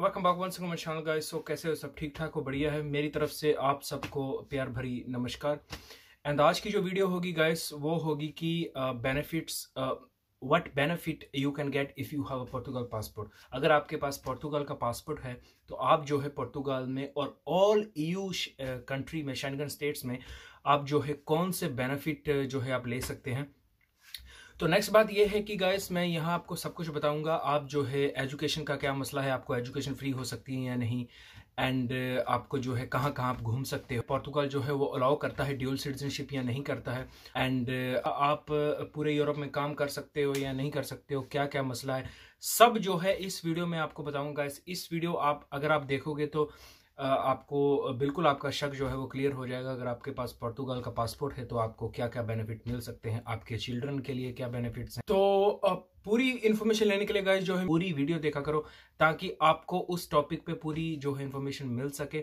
Welcome back once again channel guys so कैसे हो सब? ठीक ठाक हो? बढ़िया है। मेरी तरफ़ से आप सबको प्यार भरी नमस्कार। एंड आज की जो वीडियो होगी गाइस वो होगी कि benefits what benefit you can get if you have a Portugal passport अगर आपके पास पोर्तुगल का पासपोर्ट है तो आप जो है पोर्तुगल में और ऑल ईयू कंट्री में शेंगन स्टेट्स में, आप जो है कौन से बेनिफिट जो है आप ले सकते हैं। तो नेक्स्ट बात यह है कि गाइस मैं यहाँ आपको सब कुछ बताऊँगा। आप जो है एजुकेशन का क्या मसला है? आपको एजुकेशन फ्री हो सकती है या नहीं? एंड आपको जो है, कहाँ कहाँ आप घूम सकते हो? पोर्तुगल जो है, वो अलाउ करता है ड्यूल सिटीजनशिप या नहीं करता है। एंड आप पूरे यूरोप में काम कर सकते हो या नहीं कर सकते हो? क्या क्या मसला है? सब जो है, इस वीडियो में आपको बताऊँगा इस वीडियो आप, अगर आप देखोगे तो आपको बिल्कुल आपका शक जो है वो क्लियर हो जाएगा। अगर आपके पास पोर्तुगाल का पासपोर्ट है तो आपको क्या क्या बेनिफिट मिल सकते हैं? आपके चिल्ड्रन के लिए क्या बेनिफिट्स हैं? तो पूरी इन्फॉर्मेशन लेने के लिए गाइस जो है, पूरी वीडियो देखा करो, ताकि आपको उस टॉपिक पे पूरी जो है इन्फॉर्मेशन मिल सके।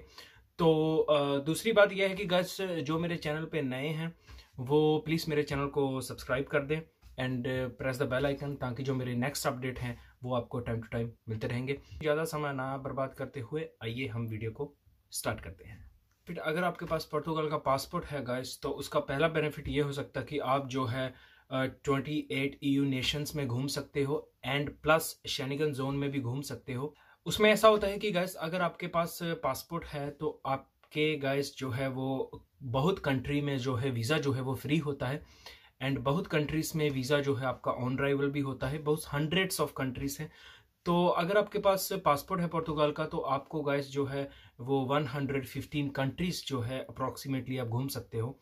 तो दूसरी बात यह है कि गाइस जो मेरे चैनल पे नए हैं, वो प्लीज़ मेरे चैनल को सब्सक्राइब कर दें and press the bell icon ताकि जो मेरे नेक्स्ट अपडेट हैं वो आपको टाइम टू टाइम मिलते रहेंगे। ज़्यादा समय ना बर्बाद करते हुए आइए हम वीडियो को स्टार्ट करते हैं। फिर अगर आपके पास पोर्तुगल का पासपोर्ट है गाइस तो उसका पहला बेनिफिट ये हो सकता है कि आप जो है ट्वेंटी एट ई नेशंस में घूम सकते हो एंड प्लस शेनिगन जोन में भी घूम सकते हो। उसमें ऐसा होता है कि गैस अगर आपके पास पासपोर्ट है तो आपके गैस जो है वो बहुत कंट्री में जो है वीज़ा जो है वो फ्री होता है। एंड बहुत कंट्रीज़ में वीज़ा जो है आपका ऑन राइवल भी होता है। बहुत हंड्रेड्स ऑफ़ कंट्रीज़ हैं। तो अगर आपके पास पासपोर्ट है पुर्तगाल का तो आपको गाइस जो है वो 115 कंट्रीज़ जो है अप्रॉक्सीमेटली आप घूम सकते हो।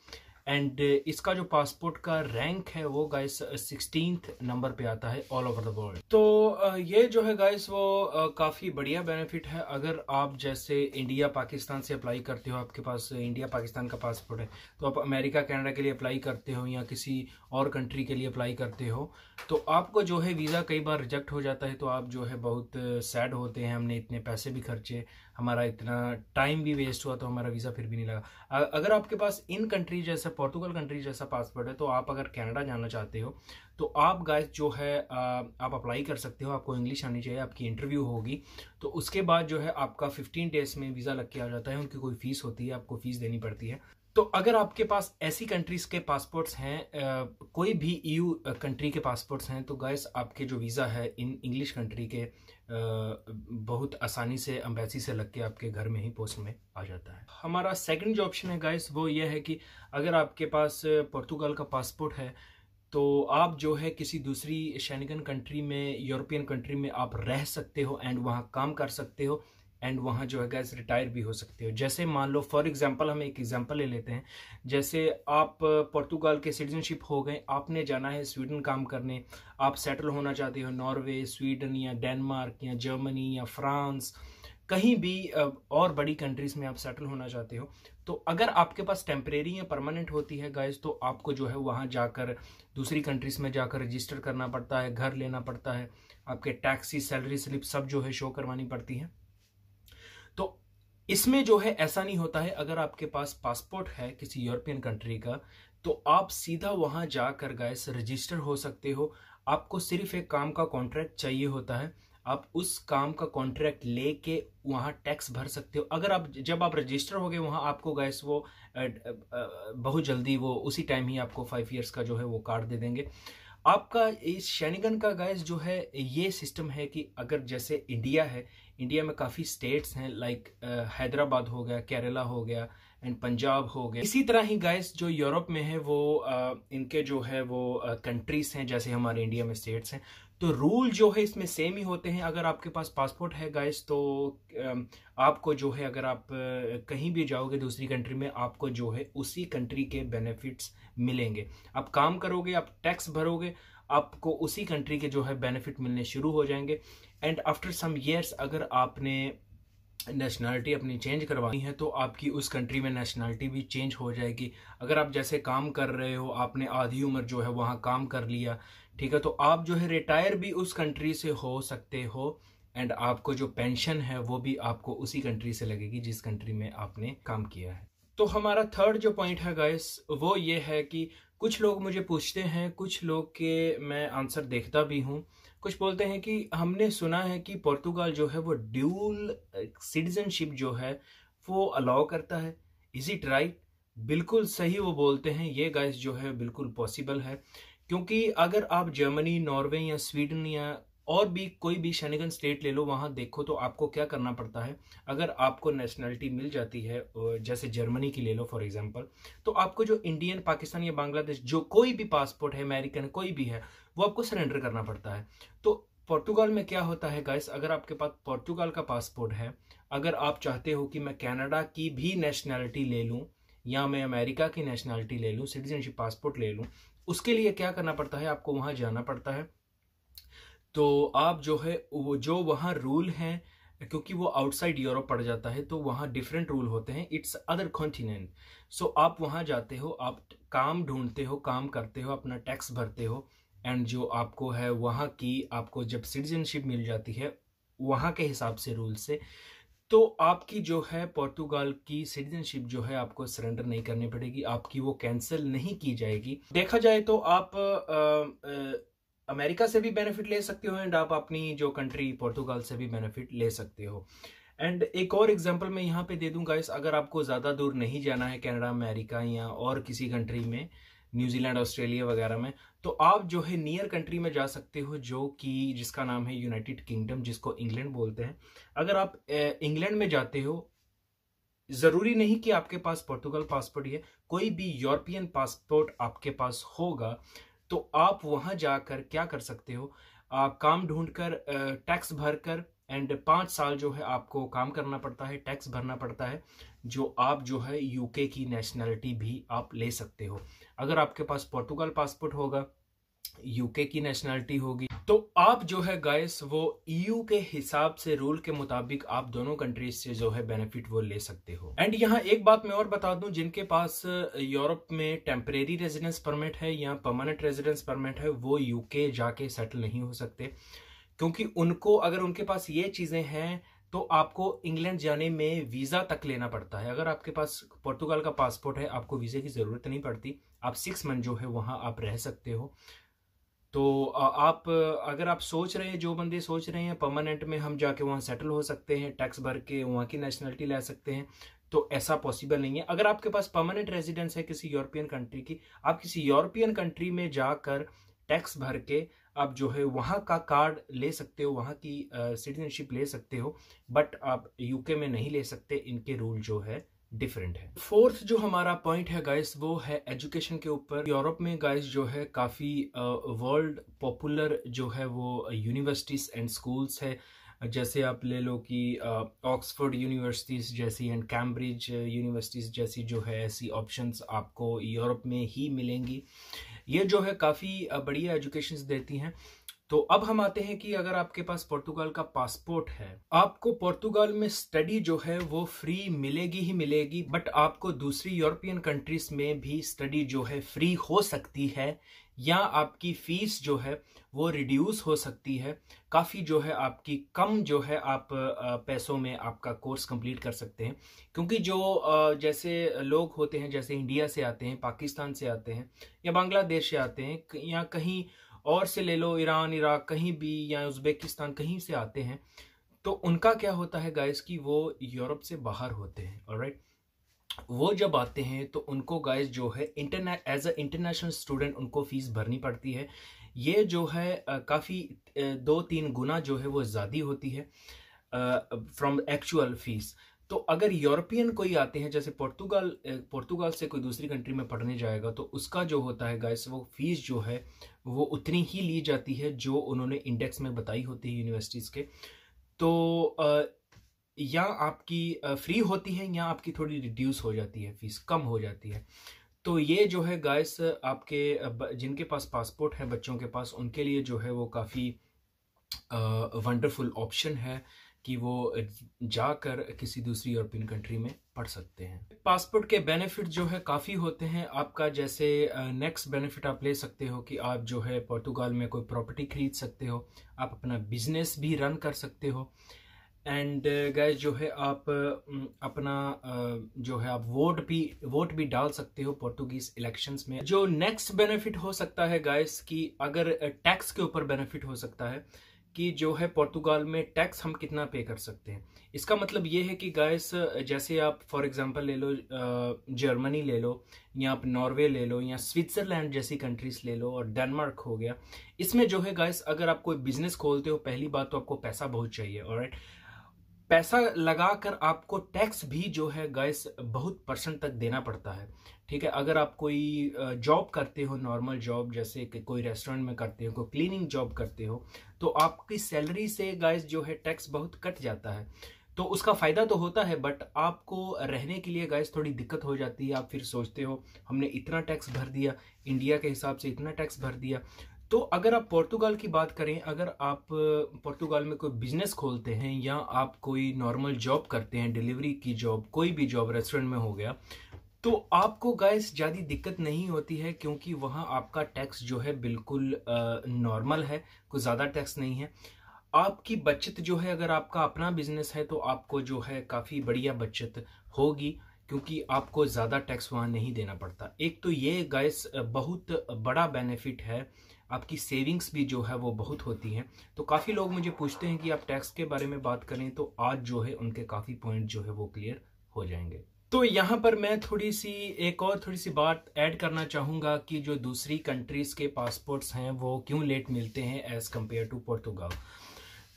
एंड uh, इसका जो पासपोर्ट का रैंक है वो गाइस सिक्सटीन नंबर पे आता है ऑल ओवर द वर्ल्ड तो uh, ये जो है गाइस वो uh, काफ़ी बढ़िया बेनिफिट है। अगर आप जैसे इंडिया पाकिस्तान से अप्लाई करते हो आपके पास इंडिया पाकिस्तान का पासपोर्ट है तो आप अमेरिका कनाडा के लिए अप्लाई करते हो या किसी और कंट्री के लिए अप्लाई करते हो तो आपको जो है वीज़ा कई बार रिजेक्ट हो जाता है तो आप जो है बहुत सैड होते हैं। हमने इतने पैसे भी खर्चे हमारा इतना टाइम भी वेस्ट हुआ तो हमारा वीज़ा फिर भी नहीं लगा। अगर आपके पास इन कंट्री जैसे पोर्तुगल कंट्री जैसा पासपोर्ट है तो आप अगर कनाडा जाना चाहते हो तो आप गाइस जो है आप अप्लाई कर सकते हो, आपको इंग्लिश आनी चाहिए, आपकी इंटरव्यू होगी। तो उसके बाद जो है, आपका फिफ्टीन डेज़ में वीज़ा लग के आ जाता है, उनकी कोई फ़ीस होती है, आपको फ़ीस देनी पड़ती है। तो अगर आपके पास ऐसी कंट्रीज़ के पासपोर्ट्स हैं कोई भी ईयू कंट्री के पासपोर्ट्स हैं तो गैस आपके जो वीज़ा है, इन इंग्लिश कंट्री के बहुत आसानी से अम्बेसी से लग के आपके घर में ही पोस्ट में आ जाता है। हमारा सेकंड जो ऑप्शन है गैस वो ये है कि अगर आपके पास पुर्तगाल का पासपोर्ट है तो आप जो है किसी दूसरी शेनिगन कंट्री में यूरोपियन कंट्री में आप रह सकते हो एंड वहाँ काम कर सकते हो। एंड वहाँ जो है गैस रिटायर भी हो सकते हो। जैसे मान लो फॉर एग्जांपल हम एक एग्जांपल ले लेते हैं। जैसे आप पुर्तगाल के सिटीजनशिप हो गए, आपने जाना है स्वीडन काम करने। आप सेटल होना चाहते हो नॉर्वे स्वीडन या डेनमार्क या जर्मनी या फ्रांस कहीं भी और बड़ी कंट्रीज़ में आप सेटल होना चाहते हो। तो अगर आपके पास टेम्परेरी या परमानेंट होती है गाइज़ तो आपको जो है वहाँ जाकर, दूसरी कंट्रीज़ में जाकर रजिस्टर करना पड़ता है, घर लेना पड़ता है। आपके टैक्सी सैलरी स्लिप सब जो है शो करवानी पड़ती है। इसमें जो है, ऐसा नहीं होता है, अगर आपके पास पासपोर्ट है किसी यूरोपियन कंट्री का तो आप सीधा वहाँ जाकर गैस रजिस्टर हो सकते हो। आपको सिर्फ़ एक काम का कॉन्ट्रैक्ट चाहिए होता है। आप उस काम का कॉन्ट्रैक्ट लेके वहाँ टैक्स भर सकते हो। अगर आप, जब आप रजिस्टर हो गए वहाँ, आपको गैस वो बहुत जल्दी वो, उसी टाइम ही आपको फाइव इयर्स का जो है वो कार्ड दे देंगे। आपका इस शैनिगन का गैस जो है, ये सिस्टम है कि अगर जैसे इंडिया है इंडिया में काफ़ी स्टेट्स हैं लाइक हैदराबाद हो गया केरला हो गया एंड पंजाब हो गया। इसी तरह ही गाइस जो यूरोप में है वो uh, इनके जो है वो कंट्रीज़ uh, हैं जैसे हमारे इंडिया में स्टेट्स हैं। तो रूल जो है इसमें सेम ही होते हैं। अगर आपके पास पासपोर्ट है गाइस तो आपको जो है अगर आप कहीं भी जाओगे दूसरी कंट्री में आपको जो है उसी कंट्री के बेनिफिट्स मिलेंगे। आप काम करोगे आप टैक्स भरोगे आपको उसी कंट्री के जो है बेनिफिट मिलने शुरू हो जाएँगे। एंड आफ्टर सम ईयर्स अगर आपने नेशनलिटी अपनी चेंज करवानी है तो आपकी उस कंट्री में नेशनलिटी भी चेंज हो जाएगी। अगर आप जैसे काम कर रहे हो, आपने आधी उम्र जो है वहाँ काम कर लिया, ठीक है तो आप जो है रिटायर भी उस कंट्री से हो सकते हो एंड आपको जो पेंशन है, वो भी आपको उसी कंट्री से लगेगी जिस कंट्री में आपने काम किया है। तो हमारा थर्ड जो पॉइंट है गाइस वो ये है कि कुछ लोग मुझे पूछते हैं, कुछ लोग के मैं आंसर देखता भी हूँ। कुछ बोलते हैं कि हमने सुना है कि पोर्तुगाल जो है, वो ड्यूल सिटीजनशिप जो है, वो अलाउ करता है। इज़ इट राइट बिल्कुल सही वो बोलते हैं। ये गाइस जो है, बिल्कुल पॉसिबल है। क्योंकि अगर आप जर्मनी नॉर्वे या स्वीडन या और भी कोई भी शनिगन स्टेट ले लो, वहाँ देखो तो आपको क्या करना पड़ता है? अगर आपको नेशनलिटी मिल जाती है जैसे जर्मनी की ले लो फॉर एग्जांपल तो आपको जो इंडियन पाकिस्तान या बांग्लादेश जो कोई भी पासपोर्ट है अमेरिकन कोई भी है, वो आपको सरेंडर करना पड़ता है। तो पोर्तुगाल में क्या होता है गाइस अगर आपके पास पोर्तुगाल का पासपोर्ट है, अगर आप चाहते हो कि मैं कैनेडा की भी नेशनैलिटी ले लूँ, या मैं अमेरिका की नेशनैलिटी ले लूँ सिटीजनशिप पासपोर्ट ले लूँ, उसके लिए क्या करना पड़ता है? आपको वहाँ जाना पड़ता है। तो आप जो है वो जो वहाँ रूल हैं क्योंकि वो आउटसाइड यूरोप पड़ जाता है तो वहाँ डिफरेंट रूल होते हैं। इट्स अदर कॉन्टिनेंट सो आप वहाँ जाते हो आप काम ढूंढते हो काम करते हो अपना टैक्स भरते हो एंड जो आपको है वहाँ की आपको जब सिटीजनशिप मिल जाती है वहाँ के हिसाब से रूल से तो आपकी जो है पोर्तुगाल की सिटीजनशिप जो है आपको सरेंडर नहीं करनी पड़ेगी आपकी वो कैंसिल नहीं की जाएगी। देखा जाए तो आप आ, आ, अमेरिका से भी बेनिफिट ले सकते हो एंड आप अपनी जो कंट्री पोर्तुगाल से भी बेनिफिट ले सकते हो। एंड एक और एग्जांपल मैं यहाँ पे दे दूँगा इस अगर आपको ज़्यादा दूर नहीं जाना है कनाडा अमेरिका या और किसी कंट्री में न्यूजीलैंड ऑस्ट्रेलिया वगैरह में तो आप जो है नियर कंट्री में जा सकते हो जो कि जिसका नाम है यूनाइटेड किंगडम जिसको इंग्लैंड बोलते हैं। अगर आप इंग्लैंड में जाते हो, ज़रूरी नहीं कि आपके पास पोर्तुगल पासपोर्ट ही है, कोई भी यूरोपियन पासपोर्ट आपके पास होगा तो आप वहाँ जाकर क्या कर सकते हो? आप काम ढूंढकर टैक्स भरकर एंड पाँच साल जो है आपको काम करना पड़ता है टैक्स भरना पड़ता है, जो आप जो है यूके की नेशनैलिटी भी आप ले सकते हो। अगर आपके पास पोर्तुगल पासपोर्ट होगा यूके की नेशनैलिटी होगी। तो आप जो है गाइस वो ईयू के हिसाब से रूल के मुताबिक आप दोनों कंट्रीज़ से जो है बेनिफिट वो ले सकते हो। एंड यहाँ एक बात मैं और बता दूँ, जिनके पास यूरोप में टेम्परेरी रेजिडेंस परमिट है या परमानेंट रेजिडेंस परमिट है, वो यूके जाके सेटल नहीं हो सकते। क्योंकि उनको, अगर उनके पास ये चीज़ें हैं तो आपको इंग्लैंड जाने में वीज़ा तक लेना पड़ता है। अगर आपके पास पोर्तुगाल का पासपोर्ट है, आपको वीजे की ज़रूरत नहीं पड़ती। आप सिक्स मंथ जो है वहाँ आप रह सकते हो। तो आप, अगर आप सोच रहे हैं, जो बंदे सोच रहे हैं परमानेंट में हम जाके वहाँ सेटल हो सकते हैं टैक्स भर के वहाँ की नेशनलिटी ले सकते हैं तो ऐसा पॉसिबल नहीं है। अगर आपके पास परमानेंट रेजिडेंस है किसी यूरोपियन कंट्री की, आप किसी यूरोपियन कंट्री में जाकर टैक्स भर के आप जो है वहाँ का कार्ड ले सकते हो, वहाँ की सिटीजनशिप ले सकते हो बट आप यूके में नहीं ले सकते, इनके रूल जो है डिफरेंट है। फोर्थ जो हमारा पॉइंट है गाइस वो है एजुकेशन के ऊपर। यूरोप में गाइस जो है काफ़ी वर्ल्ड पॉपुलर जो है वो यूनिवर्सिटीज़ एंड स्कूल्स है। जैसे आप ले लो कि ऑक्सफोर्ड यूनिवर्सिटीज़ जैसी एंड कैम्ब्रिज यूनिवर्सिटीज़ जैसी जो है ऐसी ऑप्शंस आपको यूरोप में ही मिलेंगी। ये जो है काफ़ी बढ़िया एजुकेशन देती हैं। तो अब हम आते हैं कि अगर आपके पास पुर्तगाल का पासपोर्ट है, आपको पुर्तगाल में स्टडी जो है वो फ्री मिलेगी ही मिलेगी, बट आपको दूसरी यूरोपियन कंट्रीज़ में भी स्टडी जो है फ्री हो सकती है, या आपकी फ़ीस जो है वो रिड्यूस हो सकती है, काफ़ी जो है आपकी कम जो है आप पैसों में आपका कोर्स कंप्लीट कर सकते हैं। क्योंकि जो जैसे लोग होते हैं, जैसे इंडिया से आते हैं, पाकिस्तान से आते हैं, या बांग्लादेश से आते हैं, या कहीं और से ले लो, ईरान, इराक, कहीं भी या उज्बेकिस्तान, कहीं से आते हैं तो उनका क्या होता है गाइस कि वो यूरोप से बाहर होते हैं ऑलराइट वो जब आते हैं तो उनको गाइस जो है internet as a international student उनको फ़ीस भरनी पड़ती है। ये जो है काफ़ी दो तीन गुना जो है वो ज़्यादा होती है फ्रॉम एक्चुअल फ़ीस तो अगर यूरोपियन कोई आते हैं, जैसे पुर्तगाल पुर्तगाल से कोई दूसरी कंट्री में पढ़ने जाएगा तो उसका जो होता है गाइस वो फ़ीस जो है, वो उतनी ही ली जाती है जो उन्होंने इंडेक्स में बताई होती है यूनिवर्सिटीज़ के। तो या आपकी फ्री होती है या आपकी थोड़ी रिड्यूस हो जाती है फ़ीस कम हो जाती है। तो ये जो है गाइस आपके जिनके पास पासपोर्ट है, बच्चों के पास, उनके लिए जो है वो काफ़ी वंडरफुल ऑप्शन है। कि वो जाकर किसी दूसरी यूरोपियन कंट्री में पढ़ सकते हैं। पासपोर्ट के बेनिफिट जो है काफ़ी होते हैं। आपका जैसे नेक्स्ट बेनिफिट आप ले सकते हो कि आप जो है पोर्तुगाल में कोई प्रॉपर्टी खरीद सकते हो। आप अपना बिज़नेस भी रन कर सकते हो। एंड गैस जो है आप अपना जो है आप वोट भी वोट भी डाल सकते हो पोर्तुगीज इलेक्शंस में। जो नेक्स्ट बेनिफिट हो सकता है गाइस कि अगर टैक्स के ऊपर बेनिफिट हो सकता है कि जो है पुर्तगाल में टैक्स हम कितना पे कर सकते हैं। इसका मतलब ये है कि गाइस जैसे आप फॉर एग्जांपल ले लो जर्मनी ले लो, या आप नॉर्वे ले लो, या स्विट्जरलैंड जैसी कंट्रीज़ ले लो, और डेनमार्क हो गया। इसमें जो है गाइस अगर आप कोई बिज़नेस खोलते हो, पहली बात तो आपको पैसा बहुत चाहिए और पैसा लगाकर आपको टैक्स भी जो है गैस बहुत परसेंट तक देना पड़ता है। ठीक है, अगर आप कोई जॉब करते हो नॉर्मल जॉब जैसे कि कोई रेस्टोरेंट में करते हो, कोई क्लीनिंग जॉब करते हो तो आपकी सैलरी से गैस जो है टैक्स बहुत कट जाता है। तो उसका फ़ायदा तो होता है बट आपको रहने के लिए गैस थोड़ी दिक्कत हो जाती है। आप फिर सोचते हो, हमने इतना टैक्स भर दिया इंडिया के हिसाब से इतना टैक्स भर दिया। तो अगर आप पोर्तुगाल की बात करें, अगर आप पोर्तुगाल में कोई बिज़नेस खोलते हैं या आप कोई नॉर्मल जॉब करते हैं डिलीवरी की जॉब कोई भी जॉब रेस्टोरेंट में हो गया तो आपको गैस ज़्यादा दिक्कत नहीं होती है क्योंकि वहाँ आपका टैक्स जो है बिल्कुल नॉर्मल है, कोई ज़्यादा टैक्स नहीं है। आपकी बचत जो है, अगर आपका अपना बिज़नेस है तो आपको जो है काफ़ी बढ़िया बचत होगी क्योंकि आपको ज़्यादा टैक्स वहाँ नहीं देना पड़ता। एक तो ये गैस बहुत बड़ा बेनिफिट है आपकी सेविंग्स भी जो है वो बहुत होती हैं। तो काफ़ी लोग मुझे पूछते हैं कि आप टैक्स के बारे में बात करें तो आज जो है उनके काफ़ी पॉइंट जो है वो क्लियर हो जाएँगे। तो यहाँ पर मैं थोड़ी सी एक और थोड़ी सी बात ऐड करना चाहूँगा कि जो दूसरी कंट्रीज़ के पासपोर्ट्स हैं वो क्यों लेट मिलते हैं एज़ कंपेयर टू पोर्तुगाल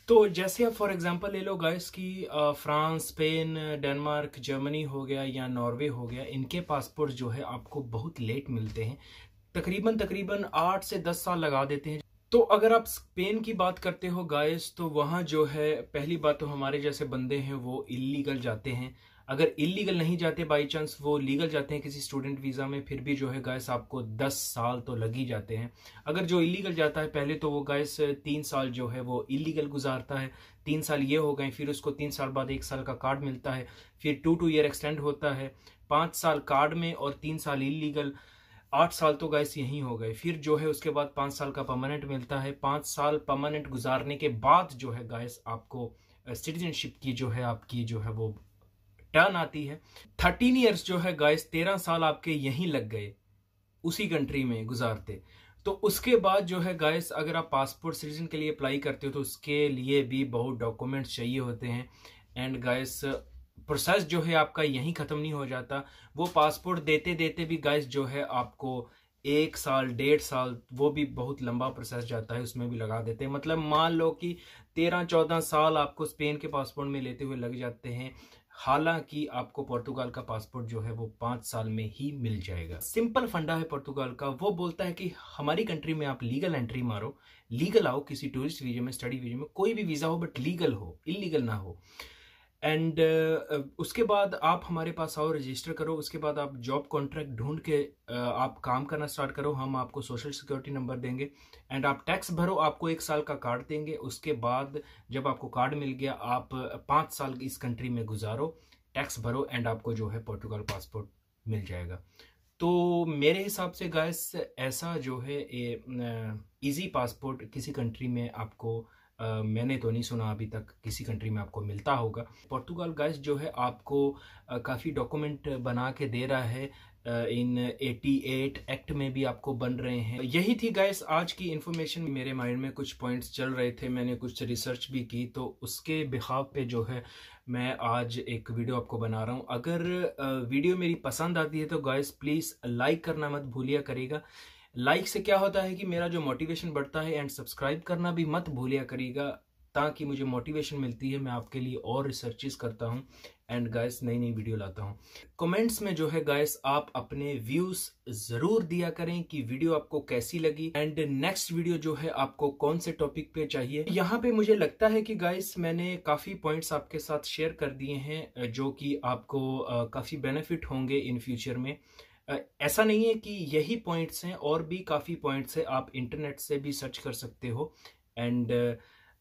तो जैसे आप फॉर एग्जांपल ले लो गाइस की फ्रांस स्पेन डेनमार्क जर्मनी हो गया या नॉर्वे हो गया, इनके पासपोर्ट जो है आपको बहुत लेट मिलते हैं। तकरीबन तकरीबन आठ से दस साल लगा देते हैं। तो अगर आप स्पेन की बात करते हो गाइस तो वहाँ जो है, पहली बात तो हमारे जैसे बंदे हैं, वो इलीगल जाते हैं। अगर इलीगल नहीं जाते बाई चांस वो लीगल जाते हैं किसी स्टूडेंट वीज़ा में, फिर भी जो है गैस आपको दस साल तो लग ही जाते हैं। अगर जो इलीगल जाता है, पहले तो वो गैस तीन साल जो है, वो इलीगल गुजारता है। तीन साल ये हो गए, फिर उसको तीन साल बाद एक साल का कार्ड मिलता है। फिर टू टू ईयर एक्सटेंड होता है। पाँच साल कार्ड में और तीन साल इलीगल आठ साल तो गैस यहीं हो गए। फिर जो है उसके बाद पाँच साल का परमानेंट मिलता है। पाँच साल परमानेंट गुजारने के बाद जो है गैस आपको सिटीजनशिप की जो है आपकी जो है वो टर्न आती है। थर्टीन ईयर्स जो है गैस तेरह साल आपके यहीं लग गए, उसी कंट्री में गुजारते। तो उसके बाद जो है गैस अगर आप पासपोर्ट सिटीजन के लिए अप्लाई करते हो तो उसके लिए भी बहुत डॉक्यूमेंट्स चाहिए होते हैं। एंड गैस प्रोसेस जो है आपका यहीं ख़त्म नहीं हो जाता। वो पासपोर्ट देते देते भी गाइस जो है आपको एक साल, डेढ़ साल, वो भी बहुत लंबा प्रोसेस जाता है, उसमें भी लगा देते हैं। मतलब मान लो कि तेरह, चौदह साल आपको स्पेन के पासपोर्ट में लेते हुए लग जाते हैं, हालाँकि आपको पुर्तगाल का पासपोर्ट जो है वो पाँच साल में ही मिल जाएगा। सिंपल फंडा है पुर्तगाल का। वो बोलता है कि हमारी कंट्री में आप लीगल एंट्री मारो लीगल आओ, किसी टूरिस्ट वीज़ा में स्टडी वीज़ा में, कोई भी वीज़ा हो बट लीगल हो इलीगल ना हो। एंड uh, उसके बाद आप हमारे पास आओ रजिस्टर करो उसके बाद आप जॉब कॉन्ट्रैक्ट ढूंढ के uh, आप काम करना स्टार्ट करो हम आपको सोशल सिक्योरिटी नंबर देंगे। एंड आप टैक्स भरो आपको एक साल का कार्ड देंगे उसके बाद जब आपको कार्ड मिल गया आप पाँच साल इस कंट्री में गुजारो टैक्स भरो एंड आपको जो है पोर्टुगल पासपोर्ट मिल जाएगा। तो मेरे हिसाब से गैस ऐसा जो है ईजी पासपोर्ट किसी कंट्री में आपको मैंने तो नहीं सुना अभी तक किसी कंट्री में आपको मिलता होगा। पुर्तगाल गैस जो है, आपको काफ़ी डॉक्यूमेंट बना के दे रहा है इन 88 एक्ट में भी आपको बन रहे हैं। यही थी गैस आज की इन्फॉर्मेशन मेरे माइंड में कुछ पॉइंट्स चल रहे थे, मैंने कुछ रिसर्च भी की तो उसके बिहाव पे जो है, मैं आज एक वीडियो आपको बना रहा हूँ। अगर वीडियो मेरी पसंद आती है तो गैस प्लीज़ लाइक करना मत भूलिया करेगा लाइक से क्या होता है कि मेरा जो मोटिवेशन बढ़ता है एंड सब्सक्राइब करना भी मत भूलिया करिएगा, ताकि मुझे मोटिवेशन मिलती है, मैं आपके लिए और रिसर्चेस करता हूँ एंड गाइस नई नई वीडियो लाता हूँ। कमेंट्स में जो है गाइस आप अपने व्यूज़ ज़रूर दिया करें कि वीडियो आपको कैसी लगी एंड नेक्स्ट वीडियो जो है आपको कौन से टॉपिक पे चाहिए। यहाँ पे मुझे लगता है कि गाइस मैंने काफ़ी पॉइंट्स आपके साथ शेयर कर दिए हैं, जो कि आपको काफ़ी बेनिफिट होंगे इन फ्यूचर में। ऐसा नहीं है कि यही पॉइंट्स हैं, और भी काफ़ी पॉइंट्स हैं, आप इंटरनेट से भी सर्च कर सकते हो। एंड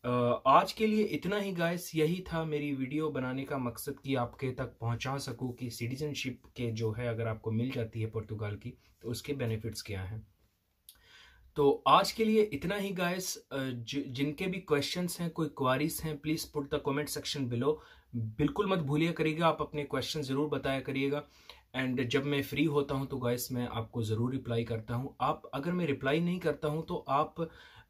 आज के लिए इतना ही गाइस यही था मेरी वीडियो बनाने का मकसद कि आपके तक पहुँचा सकूँ कि सिटीजनशिप के जो है, अगर आपको मिल जाती है पुर्तगाल की तो उसके बेनिफिट्स क्या हैं। तो आज के लिए इतना ही गाइस जिनके भी क्वेश्चंस हैं, कोई क्वारीज हैं please put the comment section below बिल्कुल मत भूलिए करिएगा, आप अपने क्वेश्चन ज़रूर बताया करिएगा। एंड जब मैं फ्री होता हूँ तो गाइस मैं आपको ज़रूर रिप्लाई करता हूँ। आप अगर मैं रिप्लाई नहीं करता हूँ तो आप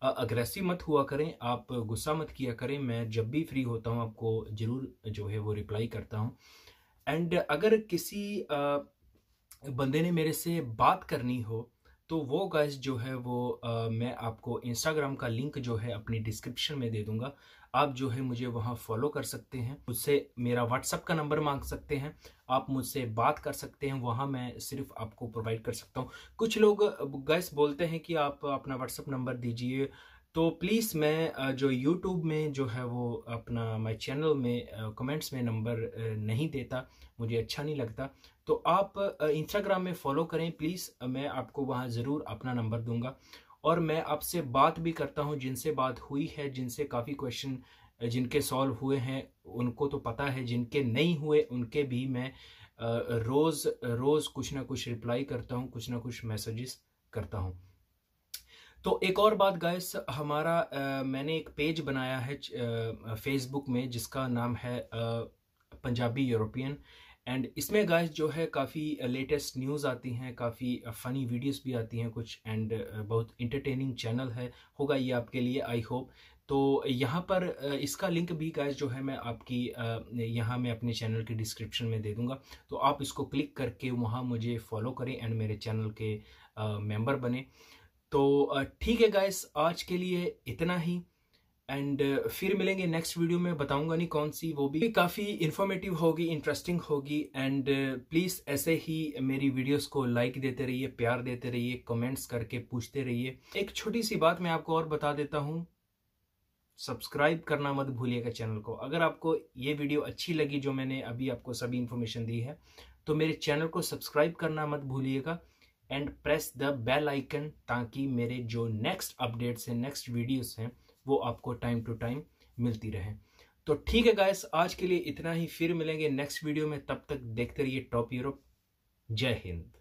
अग्रेसिव मत हुआ करें। आप गुस्सा मत किया करें। मैं जब भी फ्री होता हूँ, आपको ज़रूर जो है वो रिप्लाई करता हूँ। एंड अगर किसी बंदे ने मेरे से बात करनी हो तो वो गाइस जो है वो आ, मैं आपको इंस्टाग्राम का लिंक जो है अपनी डिस्क्रिप्शन में दे दूँगा। आप जो है मुझे वहाँ फॉलो कर सकते हैं। मुझसे मेरा व्हाट्सअप का नंबर मांग सकते हैं। आप मुझसे बात कर सकते हैं। वहाँ मैं सिर्फ़ आपको प्रोवाइड कर सकता हूँ। कुछ लोग गैस बोलते हैं कि आप अपना व्हाट्सअप नंबर दीजिए। तो प्लीज़ मैं जो यूट्यूब में जो है वो अपना माय चैनल में कमेंट्स में नंबर नहीं देता। मुझे अच्छा नहीं लगता। तो आप इंस्टाग्राम में फॉलो करें प्लीज़ मैं आपको वहाँ ज़रूर अपना नंबर दूँगा। और मैं आपसे बात भी करता हूँ जिनसे बात हुई है जिनसे काफ़ी क्वेश्चन जिनके सॉल्व हुए हैं उनको तो पता है जिनके नहीं हुए उनके भी मैं रोज़ रोज़ कुछ ना कुछ रिप्लाई करता हूँ कुछ ना कुछ मैसेजेस करता हूँ। तो एक और बात गाइस हमारा आ, मैंने एक पेज बनाया है फेसबुक में जिसका नाम है आ, पंजाबी यूरोपियन एंड इसमें गाइस जो है काफ़ी लेटेस्ट न्यूज़ आती हैं, काफ़ी फ़नी वीडियोस भी आती हैं कुछ एंड बहुत इंटरटेनिंग चैनल है, होगा ये आपके लिए आई होप तो यहाँ पर इसका लिंक भी गाइस जो है मैं आपकी यहाँ मैं अपने चैनल के डिस्क्रिप्शन में दे दूँगा. तो आप इसको क्लिक करके वहाँ मुझे फॉलो करें एंड मेरे चैनल के मेंबर बने. तो ठीक है गाइस आज के लिए इतना ही. एंड uh, फिर मिलेंगे नेक्स्ट वीडियो में बताऊँगा नहीं कौन सी वो भी काफ़ी इन्फॉर्मेटिव होगी इंटरेस्टिंग होगी। एंड प्लीज़ uh, ऐसे ही मेरी वीडियोस को लाइक देते रहिए प्यार देते रहिए कमेंट्स करके पूछते रहिए। एक छोटी सी बात मैं आपको और बता देता हूँ। सब्सक्राइब करना मत भूलिएगा चैनल को। अगर आपको ये वीडियो अच्छी लगी जो मैंने अभी आपको सभी इन्फॉर्मेशन दी है तो मेरे चैनल को सब्सक्राइब करना मत भूलिएगा। And press the bell icon ताकि मेरे जो नेक्स्ट अपडेट्स हैं नेक्स्ट वीडियोस हैं वो आपको टाइम टू टाइम मिलती रहे। तो ठीक है गाइस आज के लिए इतना ही। फिर मिलेंगे नेक्स्ट वीडियो में। तब तक देखते रहिए टॉप यूरोप जय हिंद।